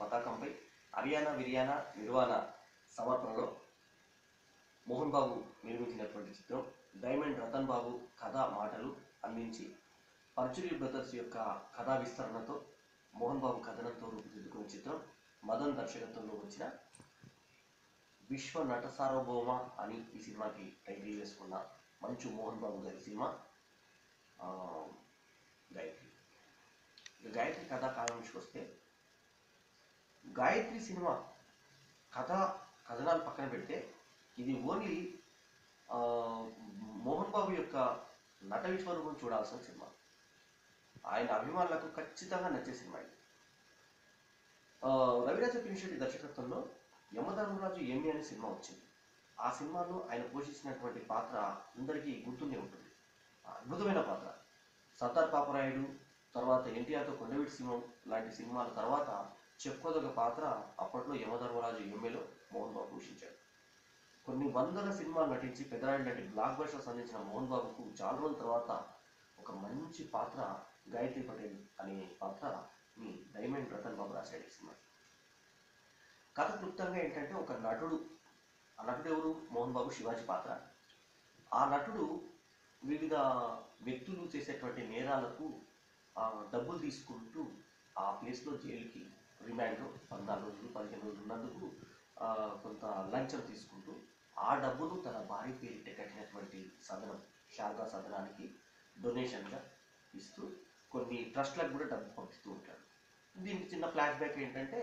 పతాకంపై హర్యానా విరియానా నిర్వాణ సమర్పణలో మోహన్ బాబు నిర్మించినటువంటి చిత్రం డైమండ్ రతన్ బాబు కథ మాటలు అందించి పర్చురి బ్రదర్స్ యొక్క కథా విస్తరణతో మోహన్ బాబు కథనంతో రూపుదిద్దుకున్న చిత్రం మదన్ దర్శకత్వంలో వచ్చిన విశ్వ నట సార్వభౌమ అని ఈ సినిమాకి టైటిల్ వేసుకున్న మంచు మోహన్ బాబు గారి సినిమా గాయత్రి. గాయత్రి కథా నుంచి వస్తే గాయత్రి సినిమా కథ కథనాలు పక్కన పెడితే ఇది ఓన్లీ మోహన్ బాబు యొక్క నట విశ్వరూపం చూడాల్సిన సినిమా. ఆయన అభిమానులకు ఖచ్చితంగా నచ్చే సినిమా ఇది. రవిరాజ పినిషెట్టి దర్శకత్వంలో యమధర్మరాజు ఏమి అనే సినిమా వచ్చింది. ఆ సినిమాలో ఆయన పోషించినటువంటి పాత్ర అందరికీ గుర్తుండే ఉంటుంది. ఆ అద్భుతమైన పాత్ర. సర్దార్ పాపరాయుడు తర్వాత ఎన్టీఆర్తో కొండవీటి సింహం లాంటి సినిమాల తర్వాత చెప్పుకోదగ్గ పాత్ర అప్పట్లో యమధర్మరాజు ఎంఏలో మోహన్ బాబు పోషించాడు. కొన్ని వందల సినిమాలు నటించి పెద్దరాయుడు లాంటి బ్లాక్ బస్టర్స్ అందించిన మోహన్ బాబుకు చాలా రోజుల తర్వాత ఒక మంచి పాత్ర గాయత్రి పటేల్ అనే పాత్ర మీ డైమండ్ రతన్ బాబు రాశాడు సినిమా కథ క్లుప్తంగా ఏంటంటే ఒక నటుడు ఆ నటుడు ఎవరు? మోహన్ బాబు శివాజీ పాత్ర. ఆ నటుడు వివిధ వ్యక్తులు చేసేటువంటి నేరాలకు ఆ, డబ్బులు తీసుకుంటూ ఆ ప్లేస్లో జైలుకి రిమాండ్ పద్నాలుగు రోజులు పదిహేను రోజులు ఉన్నందుకు కొంత లంచం తీసుకుంటూ ఆ డబ్బును తన భార్య పేరిట కట్టినటువంటి సదనం శారదా సదనానికి డొనేషన్గా ఇస్తూ కొన్ని ట్రస్ట్లకు కూడా డబ్బు పంపిస్తూ ఉంటాడు. దీనికి చిన్న ఫ్లాష్ బ్యాక్ ఏంటంటే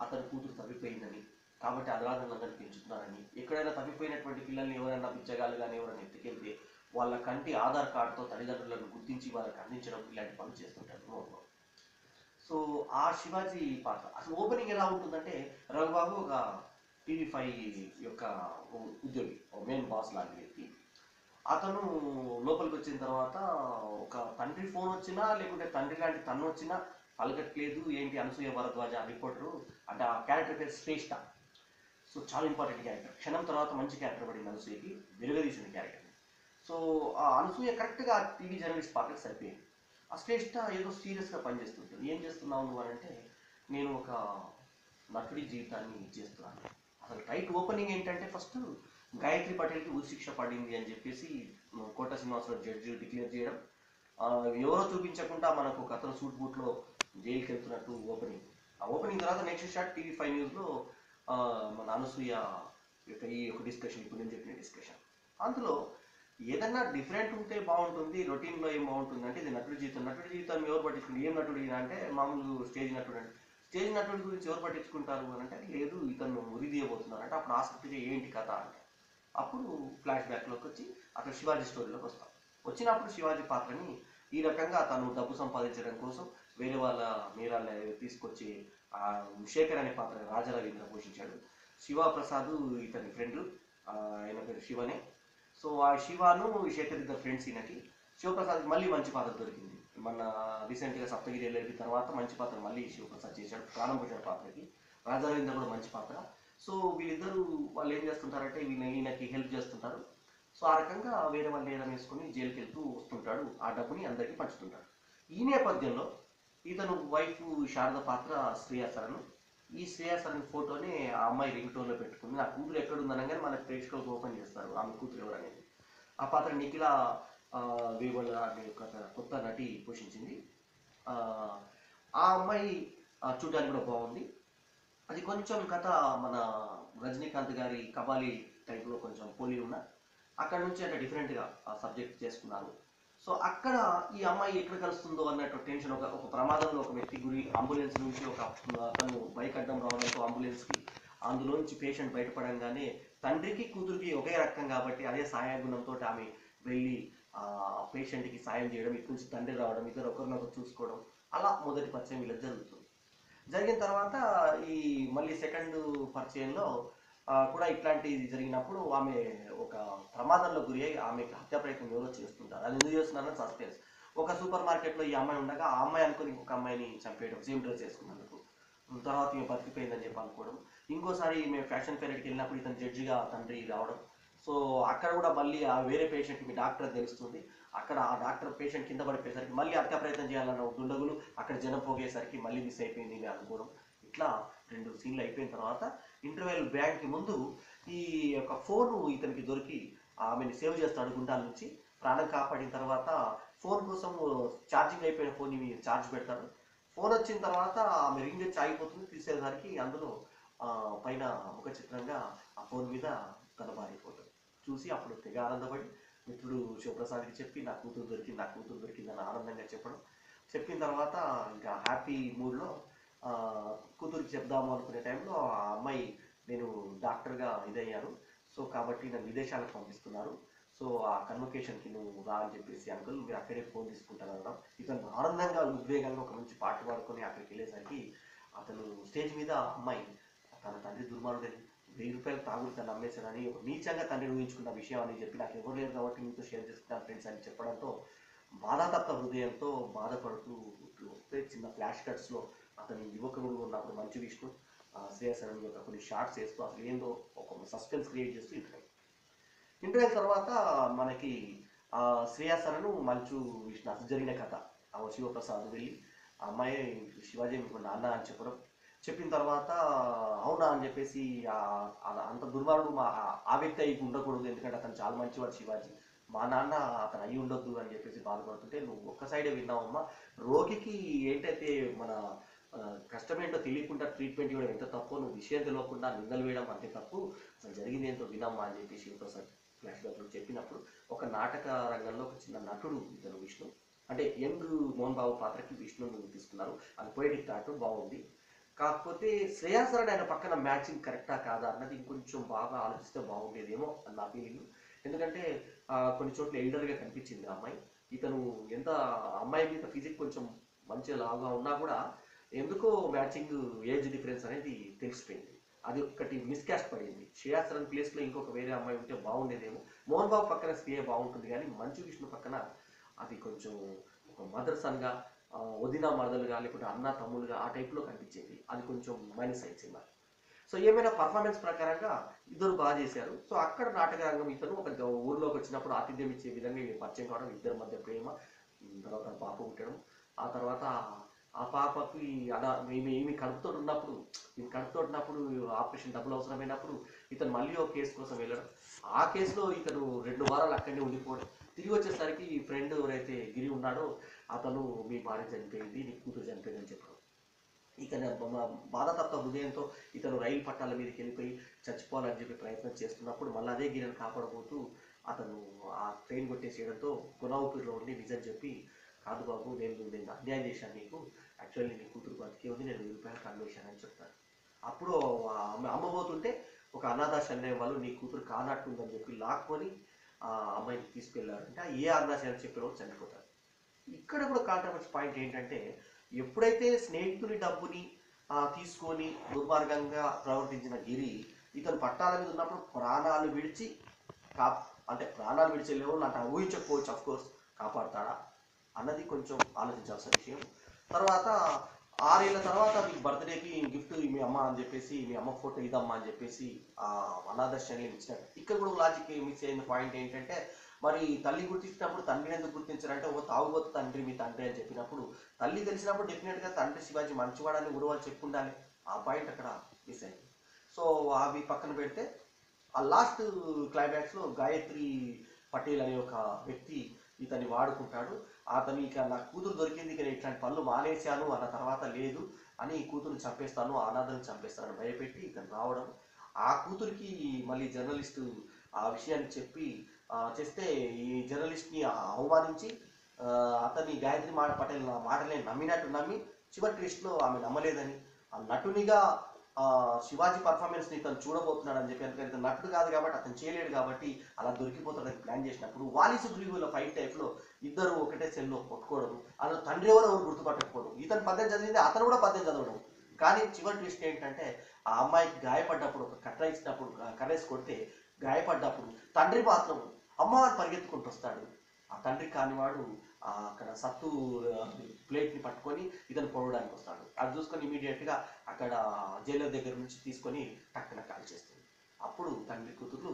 అతని కూతురు తప్పిపోయిందని కాబట్టి అనాథలందరినీ పెంచుతున్నారని ఎక్కడైనా తప్పిపోయినటువంటి పిల్లల్ని ఎవరైనా బిచ్చగాళ్ళు కానీ ఎవరైనా ఎత్తుకెళ్తే వాళ్ళ కంటి ఆధార్ కార్డుతో తల్లిదండ్రులను గుర్తించి వాళ్ళకి అందించడం ఇలాంటి పనులు చేస్తుంటారు మోహన్ బాబు సో ఆ శివాజీ పాత్ర అసలు ఓపెనింగ్ ఎలా ఉంటుందంటే రఘుబాబు ఒక టీవీ ఫైవ్ యొక్క ఉద్యోగి మెయిన్ బాస్ లాంటి వ్యక్తి. అతను లోపలికి వచ్చిన తర్వాత ఒక తండ్రి ఫోన్ వచ్చినా లేకుంటే తండ్రి లాంటి తను వచ్చినా పలకట్లేదు ఏంటి అనసూయ భరద్వాజ రిపోర్టరు అంటే ఆ క్యారెక్టర్ పేరు శ్రేష్ఠ సో చాలా ఇంపార్టెంట్ క్యారెక్టర్ క్షణం తర్వాత మంచి క్యారెక్టర్ పడింది అనసూయకి వెలుగదీసింది క్యారెక్టర్ సో ఆ అనసూయ కరెక్ట్గా టీవీ జర్నలిస్ట్ పాత్రకు సరిపోయింది. ఆ శ్రేష్ట ఏదో సీరియస్గా పనిచేస్తుంటుంది ఏం చేస్తున్నావు నువ్వు అని అంటే నేను ఒక నటుడి జీవితాన్ని చేస్తున్నాను. అసలు రైట్ ఓపెనింగ్ ఏంటంటే ఫస్ట్ గాయత్రి పటేల్కి ఉరిశిక్ష పడింది అని చెప్పేసి కోట శ్రీనివాసరావు జడ్జి డిక్లేర్ చేయడం. ఎవరో చూపించకుండా మనకు ఒక అతను సూట్ బూట్లో జైలుకి వెళ్తున్నట్టు ఓపెనింగ్. ఆ ఓపెనింగ్ తర్వాత నెక్స్ట్ షాట్ టీవీ ఫైవ్ న్యూస్లో మన అనసూయ యొక్క ఈ ఒక డిస్కషన్ ఇప్పుడు నేను చెప్పిన డిస్కషన్. అందులో ఏదన్నా డిఫరెంట్ ఉంటే బాగుంటుంది రొటీన్లో ఏం బాగుంటుంది అంటే ఇది నటుడు జీవితం. నటుడు జీవితం ఎవరు పట్టించుకుంటారు? ఏం నటుడు ఈయన అంటే మామూలు స్టేజ్ నటుడు అంటే స్టేజ్ నటుడి గురించి ఎవరు పట్టించుకుంటారు అని అంటే లేదు ఇతను మురిదీయబోతున్నారు అంటే అప్పుడు ఆసక్తిగా ఏంటి కథ అంటే అప్పుడు ఫ్లాష్ బ్యాక్లోకి వచ్చి అక్కడ శివాజీ స్టోరీలోకి వస్తాం. వచ్చినప్పుడు శివాజీ పాత్రని ఈ రకంగా తను డబ్బు సంపాదించడం కోసం వేరే వాళ్ళ నేరాలు తీసుకొచ్చి ఆ శేఖర్ అనే పాత్ర రాజరవీంద్ర పోషించాడు. శివ ప్రసాద్ ఇతని ఫ్రెండ్ ఆయన పేరు శివనే. సో ఆ శివాను శేఖర్ ఇద్దరు ఫ్రెండ్స్ ఈయనకి. శివప్రసాద్ మళ్ళీ మంచి పాత్ర దొరికింది. మన రీసెంట్గా సప్తగిరి వెళ్ళిన తర్వాత మంచి పాత్ర మళ్ళీ శివప్రసాద్ చేశాడు ప్రాణం పోసిన పాత్రకి. రాజారవీంద్ర కూడా మంచి పాత్ర. సో వీళ్ళిద్దరూ వాళ్ళు ఏం చేస్తుంటారంటే వీళ్ళ ఈయనకి హెల్ప్ చేస్తుంటారు. సో ఆ రకంగా వేరే వాళ్ళు ఏదైనా వేసుకొని జైలుకి వెళ్తూ వస్తుంటాడు. ఆ డబ్బుని అందరికీ పంచుతుంటాడు. ఈ నేపథ్యంలో ఇతను వైఫ్ శారద పాత్ర శ్రీయాసరను ఈ శ్రేయస్ అనే ఫోటోని ఆ అమ్మాయి రింగ్ టోన్లో పెట్టుకుంది. నా కూతురు ఎక్కడ ఉందనగానే మన ప్రేక్షకులకు ఓపెన్ చేస్తారు. ఆమె కూతురు ఎవరు అనేది. ఆ పాత్ర నిఖిల ఆ, అనే ఒక కొత్త నటి పోషించింది. ఆ, అమ్మాయి చూడడానికి కూడా బాగుంది. అది కొంచెం కథ మన రజనీకాంత్ గారి కబాలి టైప్లో కొంచెం పోలి ఉన్న అక్కడ నుంచి అంటే డిఫరెంట్గా సబ్జెక్ట్ చేసుకున్నారు. సో అక్కడ ఈ అమ్మాయి ఎక్కడ కలుస్తుందో అన్నట్టు టెన్షన్ ఒక ఒక ప్రమాదంలో ఒక వ్యక్తి గురి అంబులెన్స్ నుంచి ఒక తను బైక్ అడ్డం రావడంతో అంబులెన్స్కి అందులోంచి పేషెంట్ బయటపడంగానే తండ్రికి కూతురికి ఒకే రకం కాబట్టి అదే సహాయగుణంతో ఆమె వెళ్ళి పేషెంట్కి సాయం చేయడం ఇటు నుంచి తండ్రి రావడం ఇద్దరు ఒకరినొకరు చూసుకోవడం అలా మొదటి పరిచయం ఇలా జరుగుతుంది. జరిగిన తర్వాత ఈ మళ్ళీ సెకండ్ పరిచయంలో కూడా ఇట్లాంటి జరిగినప్పుడు ఆమె ఒక ప్రమాదంలో గురి అయ్యి ఆమెకి హత్యా ప్రయత్నం ఎవరో చేస్తుంటారు. అది ఎందుకు చేస్తున్నారని సస్పెన్స్. ఒక సూపర్ మార్కెట్లో ఈ అమ్మాయి ఉండగా ఆ అమ్మాయి అనుకుని ఇంకొక అమ్మాయిని చంపేయడం సేమ్ డ్రెస్ చేసుకున్నందుకు తర్వాత ఈమె బతికిపోయిందని చెప్పి అనుకోవడం. ఇంకోసారి ఈమె ఫ్యాషన్ ఫెయిర్కి వెళ్ళినప్పుడు ఇతను జడ్జిగా తండ్రి రావడం. సో అక్కడ కూడా మళ్ళీ ఆ వేరే పేషెంట్ మీ డాక్టర్ తెలుస్తుంది. అక్కడ ఆ డాక్టర్ పేషెంట్ కింద పడిపోయేసరికి మళ్ళీ హత్యా ప్రయత్నం చేయాలన్న దుండగులు అక్కడ జనం పోగేసరికి మళ్ళీ మిస్ అయిపోయింది అనుకోవడం. ఇట్లా రెండు సీన్లు అయిపోయిన తర్వాత ఇంటర్వెల్ బ్యాంక్కి ముందు ఈ యొక్క ఫోను ఇతనికి దొరికి ఆమెను సేవ్ చేస్తాడు గుండాల నుంచి. ప్రాణం కాపాడిన తర్వాత ఫోన్ కోసం ఛార్జింగ్ అయిపోయిన ఫోన్ ఛార్జ్ పెడతాడు. ఫోన్ వచ్చిన తర్వాత ఆమె రింగ్ వచ్చి ఆగిపోతుంది. తీసేసరికి అందులో పైన ముఖ చిత్రంగా ఆ ఫోన్ మీద తన భార్యపోతుంది చూసి అప్పుడు తెగ ఆనందపడి మిత్రుడు శివప్రసాద్కి చెప్పి నా కూతురు దొరికింది నా కూతురు దొరికిందని ఆనందంగా చెప్పడం. చెప్పిన తర్వాత ఇంకా హ్యాపీ మూడ్లో కూతురికి చెప్దాము అనుకునే టైంలో ఆ అమ్మాయి నేను డాక్టర్గా ఇదయ్యాను. సో కాబట్టి నన్ను విదేశాలకు పంపిస్తున్నారు. సో ఆ కన్వకేషన్కి నువ్వు రా అని చెప్పేసి అంకుల్ మీరు అక్కడే ఫోన్ తీసుకుంటాను అనడం ఇతను ఆనందంగా ఉద్వేగంగా ఒక మంచి పాట పాడుకొని అక్కడికి వెళ్ళేసరికి అతను స్టేజ్ మీద అమ్మాయి తన తండ్రి దుర్మార్గుడని వెయ్యి రూపాయలు తాగుడు తను అమ్మేశానని ఒక నీచంగా తండ్రి ఊహించుకున్న విషయం అని చెప్పి నాకు ఎవరు లేరు కాబట్టి మీతో షేర్ చేసుకుంటాను ఫ్రెండ్స్ అని చెప్పడంతో బాధాతప్త హృదయంతో బాధపడుతూ చిన్న ఫ్లాష్ కట్స్లో అతని యువకుడు ఉన్నప్పుడు మంచు విష్ణు ఆ, యొక్క కొన్ని షార్ట్స్ వేస్తూ అసలు ఏందో ఒక సస్పెన్స్ క్రియేట్ చేస్తూ ఇంటర్వ్యూ ఇంటర్వ్యూ తర్వాత మనకి ఆ, అనను మంచు విష్ణు అసలు జరిగిన కథ. ఆ శివప్రసాద్ వెళ్ళి ఆ అమ్మాయి శివాజీ మీకు నాన్న అని చెప్పడం. చెప్పిన తర్వాత అవునా అని చెప్పేసి అంత దుర్మార్గుడు మా ఆ- వ్యక్తి అయి ఉండకూడదు. ఎందుకంటే అతను చాలా మంచివాడు శివాజీ. మా నాన్న అతను అయి ఉండొద్దు అని చెప్పేసి బాధపడుతుంటే నువ్వు ఒక్క సైడే విన్నావమ్మా? రోగికి ఏంటైతే మన కష్టమేంటో తెలియకుండా ట్రీట్మెంట్ ఇవ్వడం ఎంత తప్పు నువ్వు విషయం తెలియకుండా నిందలు వేయడం అంతే తప్పు. జరిగింది ఏంటో వినమ్మా అని చెప్పి శివప్రసాద్ ఫ్లాష్ బ్యాక్లో చెప్పినప్పుడు ఒక నాటక రంగంలో ఒక చిన్న నటుడు ఇతను విష్ణు. అంటే యంగ్ మోహన్ బాబు పాత్రకి విష్ణుని తీసుకున్నారు. అది పోయిటిక్ థాట్ బాగుంది. కాకపోతే శ్రేయాస్ రాడ్ ఆయన పక్కన మ్యాచింగ్ కరెక్టా కాదా అన్నది ఇంకొంచెం బాగా ఆలోచిస్తే బాగుండేదేమో అని నా ఫీలింగ్ ఎందుకంటే కొన్ని చోట్ల ఎల్డర్గా కనిపించింది ఆ అమ్మాయి. ఇతను ఎంత అమ్మాయి మీద ఫిజిక్ కొంచెం మంచిగా లాగా ఉన్నా కూడా ఎందుకో మ్యాచింగ్ ఏజ్ డిఫరెన్స్ అనేది తెలిసిపోయింది. అది ఒకటి మిస్కాస్ట్ పడింది. శ్రేయాసరన్ ప్లేస్లో ఇంకొక వేరే అమ్మాయి ఉంటే బాగుండేదేమో. మోహన్ బాబు పక్కన శ్రేయ బాగుంటుంది కానీ మంచు విష్ణు పక్కన అది కొంచెం ఒక మదర్ సన్గా వదిన మరదలుగా లేకుంటే అన్న తమ్ములుగా ఆ టైప్లో కనిపించేది. అది కొంచెం మైనస్ అయింది సినిమా. సో ఏమైనా పర్ఫార్మెన్స్ ప్రకారంగా ఇద్దరు బాగా చేశారు. సో అక్కడ నాటక రంగం ఇతను ఒక ఊర్లోకి వచ్చినప్పుడు ఆతిథ్యం ఇచ్చే విధంగా పరిచయం కావడం ఇద్దరి మధ్య ప్రేమ తర్వాత పాప పుట్టడం ఆ తర్వాత ఆ పాపకి అలా మేము ఏమి కడుపుతో ఉన్నప్పుడు ఈమె కడుపుతో ఉన్నప్పుడు ఆపరేషన్ డబ్బులు అవసరమైనప్పుడు ఇతను మళ్ళీ ఒక కేసు కోసం వెళ్ళడం. ఆ కేసులో ఇతను రెండు వారాలు అక్కడనే ఉండిపోవడం. తిరిగి వచ్చేసరికి ఈ ఫ్రెండ్ ఎవరైతే గిరి ఉన్నాడో అతను మీ భార్య చనిపోయింది నీ కూతురు చనిపోయింది అని చెప్పాడు. ఇతను బాధతత్వ హృదయంతో ఇతను రైలు పట్టాల మీదకి వెళ్ళిపోయి చచ్చిపోవాలని చెప్పి ప్రయత్నం చేస్తున్నప్పుడు మళ్ళీ అదే గిరిని కాపాడబోతూ అతను ఆ ట్రైన్ కొట్టేసేయడంతో గుణావుపూర్లో ఉండి నిజం చెప్పి కాదు బాబు నేను నేను అన్యాయం చేశాను నీకు. యాక్చువల్లీ నీ కూతురు బతికే ఉంది నేను వెయ్యి రూపాయలు అని చెప్తాను. అప్పుడు అమ్మ అమ్మబోతుంటే ఒక అనాథాశ్రమం వాళ్ళు నీ కూతురు కానట్టుందని చెప్పి లాక్కొని ఆ అమ్మాయిని తీసుకెళ్ళారంటే ఏ అని చెప్పిన చనిపోతారు. ఇక్కడ కూడా కాంట్రవర్సీ పాయింట్ ఏంటంటే ఎప్పుడైతే స్నేహితుని డబ్బుని తీసుకొని దుర్మార్గంగా ప్రవర్తించిన గిరి ఇతను పట్టాల మీద ఉన్నప్పుడు ప్రాణాలు విడిచి కా అంటే ప్రాణాలు విడిచే లెవెల్ అంటే ఊహించకపోవచ్చు అఫ్కోర్స్ కాపాడతాడా? అన్నది కొంచెం ఆలోచించాల్సిన విషయం. తర్వాత ఆరేళ్ళ తర్వాత మీ బర్త్డేకి గిఫ్ట్ మీ అమ్మ అని చెప్పేసి మీ అమ్మ ఫోటో ఇదమ్మా అని చెప్పేసి ఆ అనాదర్శనం ఇచ్చినట్టు. ఇక్కడ కూడా లాజిక్ మిస్ అయిన పాయింట్ ఏంటంటే మరి తల్లి గుర్తించినప్పుడు తండ్రిని ఎందుకు గుర్తించారంటే ఓ తాగుబోతు తండ్రి మీ తండ్రి అని చెప్పినప్పుడు తల్లి తెలిసినప్పుడు డెఫినెట్గా తండ్రి శివాజీ మంచివాడని ఉరువాలు చెప్పుండాలి. ఆ పాయింట్ అక్కడ మిస్ అయింది. సో అవి పక్కన పెడితే ఆ లాస్ట్ క్లైమాక్స్లో గాయత్రి పటేల్ అనే ఒక వ్యక్తి ఇతన్ని వాడుకుంటాడు. అతను ఇక నా కూతురు దొరికింది ఇక నేను ఇట్లాంటి పనులు మానేశాను అన్న తర్వాత లేదు అని ఈ కూతురుని చంపేస్తాను ఆ చంపేస్తాను భయపెట్టి ఇతను రావడం. ఆ కూతురికి మళ్ళీ జర్నలిస్టు ఆ విషయాన్ని చెప్పి చేస్తే ఈ జర్నలిస్ట్ని అవమానించి అతని గాయత్రి మాట పటేల్ మాటలే నమ్మినట్టు నమ్మి చివరి ట్విస్ట్లో ఆమె నమ్మలేదని. ఆ నటునిగా శివాజీ పర్ఫార్మెన్స్ని తను చూడబోతున్నాడు అని చెప్పి ఎందుకంటే ఇతను నటుడు కాదు కాబట్టి అతను చేయలేడు కాబట్టి అలా దొరికిపోతాడని ప్లాన్ చేసినప్పుడు వాలి సుగ్రీవుల ఫైట్ టైప్లో ఇద్దరు ఒకటే సెల్లో కొట్టుకోవడం అతను తండ్రి ఎవరో ఎవరు గుర్తుపట్టకపోవడం ఇతను పద్యం చదివింది అతను కూడా పద్యం చదవడం. కానీ చివరి ట్విస్ట్ ఏంటంటే ఆ అమ్మాయికి గాయపడ్డప్పుడు ఒక కట్ర ఇచ్చినప్పుడు కర్రేసి కొడితే గాయపడ్డప్పుడు తండ్రి మాత్రం అమ్మ పరిగెత్తుకుంటూ వస్తాడు. ఆ తండ్రి కానివాడు అక్కడ సత్తు ప్లేట్ని పట్టుకొని ఇతను పొడవడానికి వస్తాడు. అది చూసుకొని ఇమీడియట్గా అక్కడ జైలర్ దగ్గర నుంచి తీసుకొని టక్కున కాల్ చేస్తుంది. అప్పుడు తండ్రి కూతురు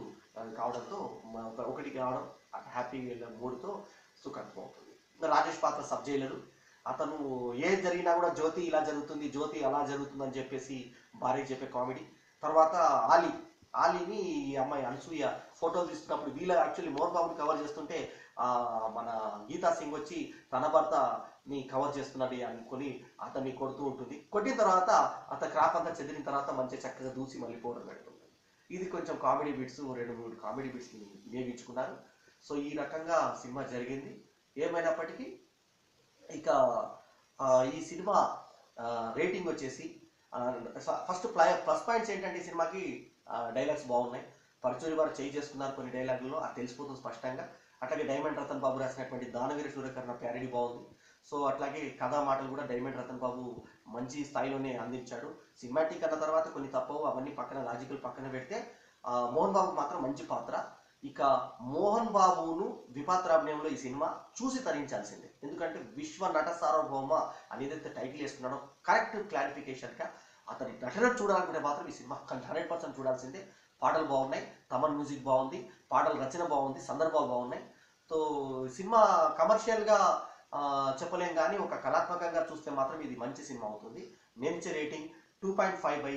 కావడంతో ఒక- ఒకటి కావడం అక్కడ హ్యాపీగా వెళ్ళిన మూడుతో సుఖాంతం అవుతుంది రాజేష్ పాత్ర సబ్ జైలరు అతను ఏది జరిగినా కూడా జ్యోతి ఇలా జరుగుతుంది జ్యోతి అలా జరుగుతుంది అని చెప్పేసి భార్య చెప్పే కామెడీ తర్వాత ఆలీ. ఆలీని ఈ అమ్మాయి అనసూయ ఫోటో తీసుకున్నప్పుడు వీళ్ళ యాక్చువల్లీ మోహన్ బాబుని కవర్ చేస్తుంటే మన గీతా సింగ్ వచ్చి తన భర్తని కవర్ చేస్తున్నాడు అనుకొని అతన్ని కొడుతూ ఉంటుంది. కొట్టిన తర్వాత అత క్రాప్ అంతా చెదిరిన తర్వాత మంచిగా చక్కగా దూసి మళ్ళీ పౌడర్ పెడుతుంది. ఇది కొంచెం కామెడీ బిట్స్ రెండు మూడు కామెడీ బిట్స్ వినియోగించుకున్నారు. సో ఈ రకంగా సినిమా జరిగింది. ఏమైనప్పటికీ ఇక ఈ సినిమా రేటింగ్ వచ్చేసి ఫస్ట్ ప్లై ప్లస్ పాయింట్స్ ఏంటంటే ఈ సినిమాకి డైలాగ్స్ బాగున్నాయి. పరచూరి వారు చేయి చేసుకున్నారు కొన్ని డైలాగుల్లో అది తెలిసిపోతుంది స్పష్టంగా. అట్లాగే డైమండ్ రతన్ బాబు రాసినటువంటి దానవీర సూర్యకరణ ప్యారడీ బాగుంది. సో అట్లాగే కథా మాటలు కూడా డైమండ్ రతన్ బాబు మంచి స్థాయిలోనే అందించాడు. సినిమాటిక్ అన్న తర్వాత కొన్ని తప్పవు అవన్నీ పక్కన లాజికల్ పక్కన పెడితే మోహన్ బాబు మాత్రం మంచి పాత్ర. ఇక మోహన్ బాబును విపాత్రాభినయంలో ఈ సినిమా చూసి తరించాల్సిందే. ఎందుకంటే విశ్వ నట సార్వభౌమ అనేదైతే టైటిల్ వేసుకున్నాడో కరెక్ట్ క్లారిఫికేషన్గా అతని నటన చూడాలనుకుంటే మాత్రం ఈ సినిమా హండ్రెడ్ పర్సెంట్ చూడాల్సిందే. పాటలు బాగున్నాయి తమన్ మ్యూజిక్ బాగుంది పాటల రచన బాగుంది సందర్భాలు బాగున్నాయి. సో సినిమా కమర్షియల్గా చెప్పలేం కానీ ఒక కళాత్మకంగా చూస్తే మాత్రం ఇది మంచి సినిమా అవుతుంది. నేను ఇచ్చే rating two point five bye